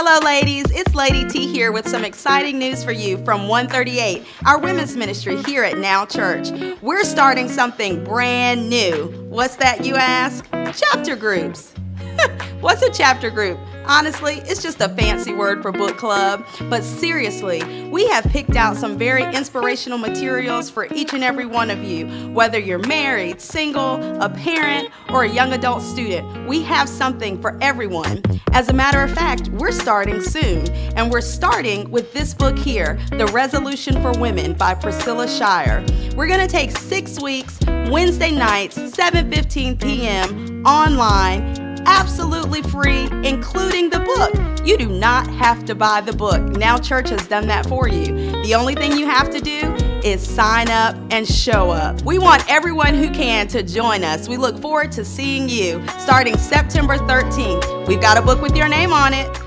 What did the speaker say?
Hello, ladies. It's Lady T here with some exciting news for you from 138, our women's ministry here at Now Church. We're starting something brand new. What's that, you ask? Chapter groups. What's a chapter group? Honestly, it's just a fancy word for book club. But seriously, we have picked out some very inspirational materials for each and every one of you. Whether you're married, single, a parent, or a young adult student, we have something for everyone. As a matter of fact, we're starting soon, and we're starting with this book here, The Resolution for Women by Priscilla Shirer. We're going to take six weeks, Wednesday nights, 7:15 p.m. online absolutely free, including the book. You do not have to buy the book. Now, church has done that for you. The only thing you have to do is sign up and show up. We want everyone who can to join us. We look forward to seeing you starting September 13th. We've got a book with your name on it.